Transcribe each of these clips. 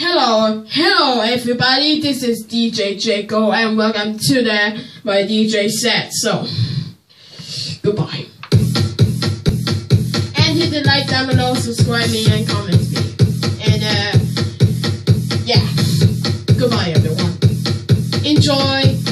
Hello, hello everybody, this is DJ Jako and welcome to the my DJ set. So, goodbye. And hit the like down below, subscribe me and comment me. And uh, yeah, goodbye everyone. Enjoy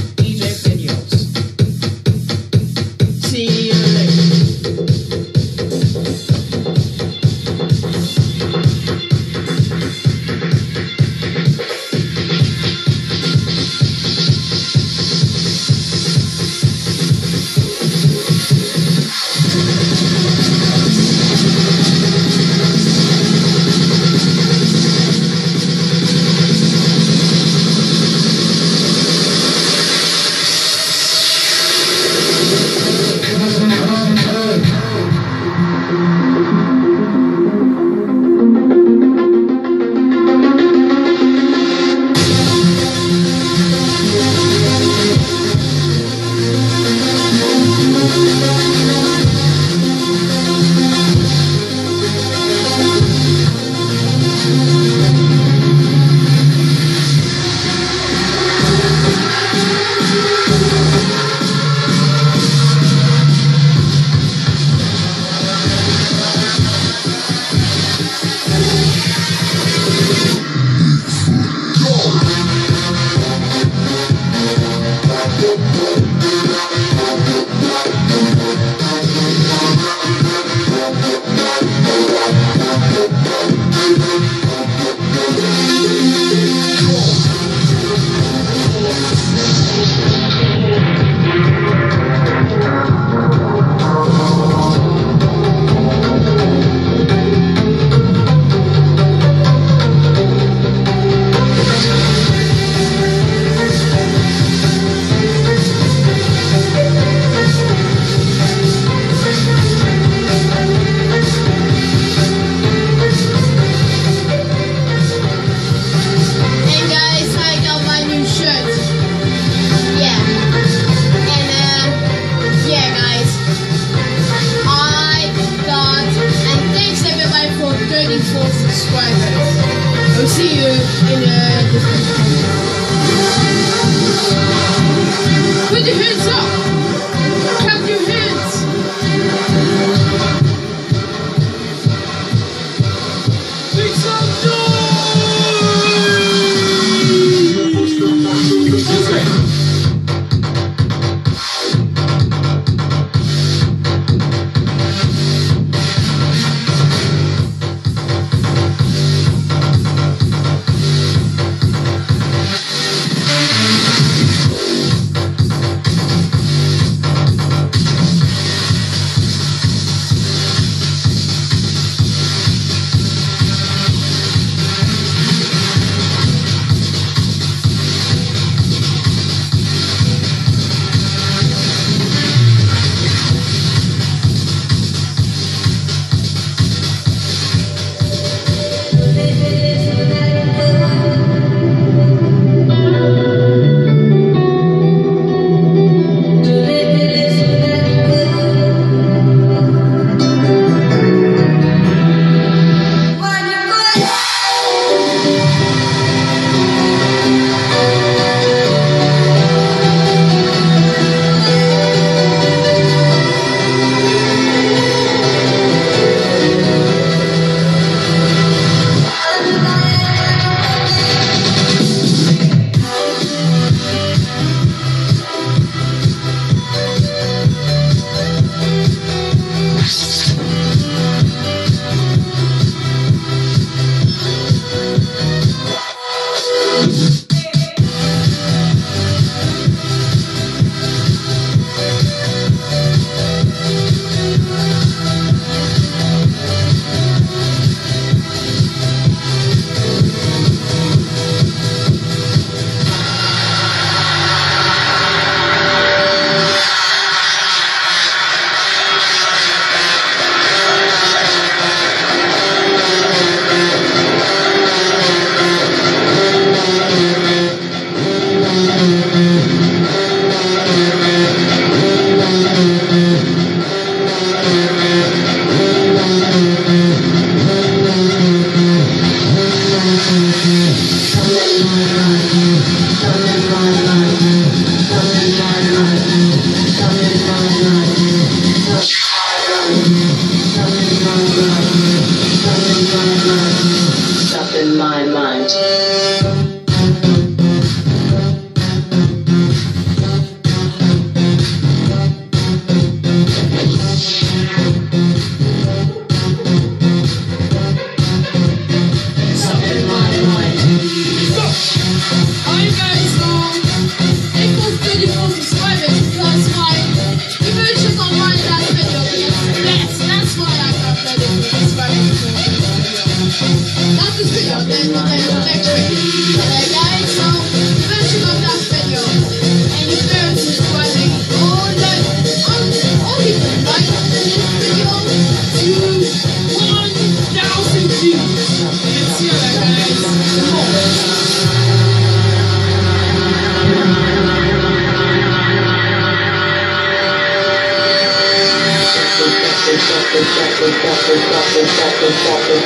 See you in the Put your hands up!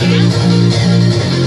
just getting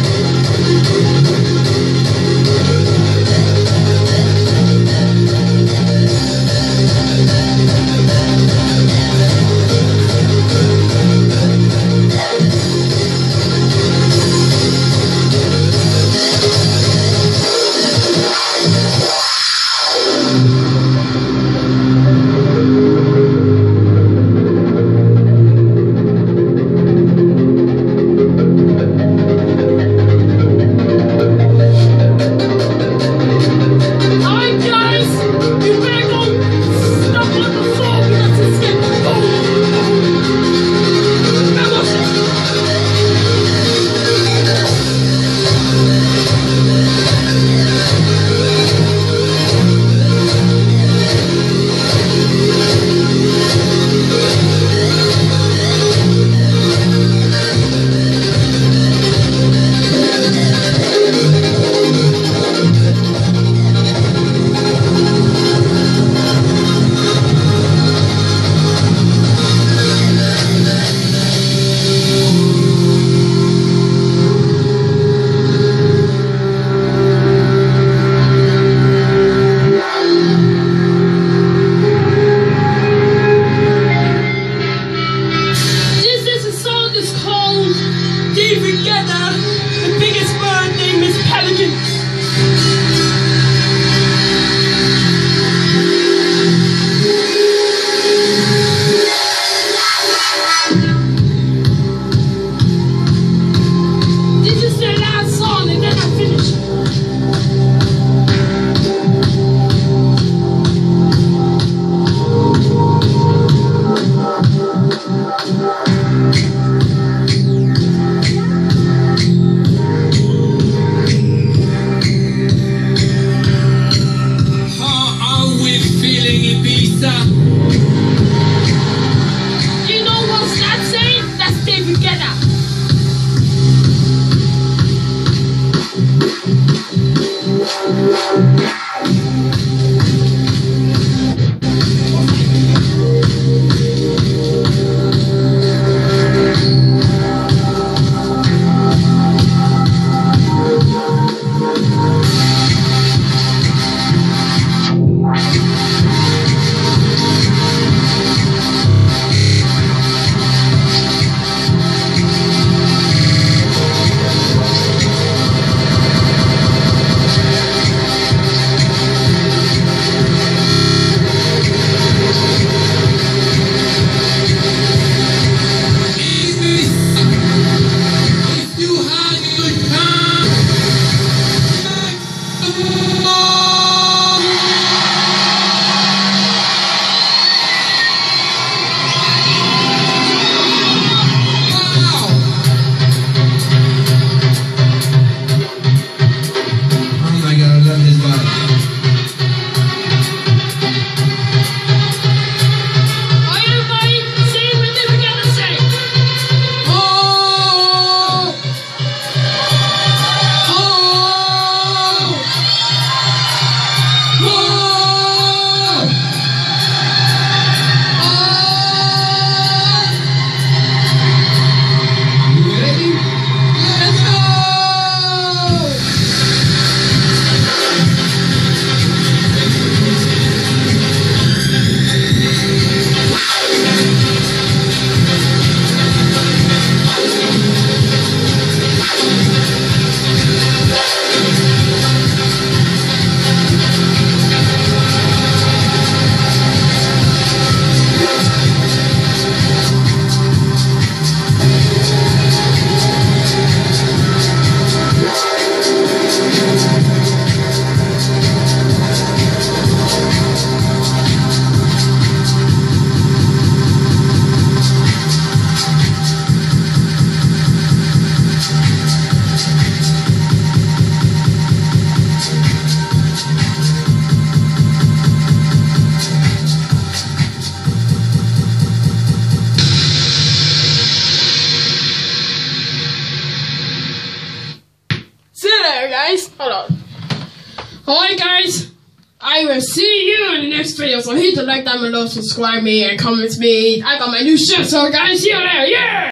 video. So hit the like down below, subscribe me, and comment me. I got my new shirt, so guys, see you there. Yeah!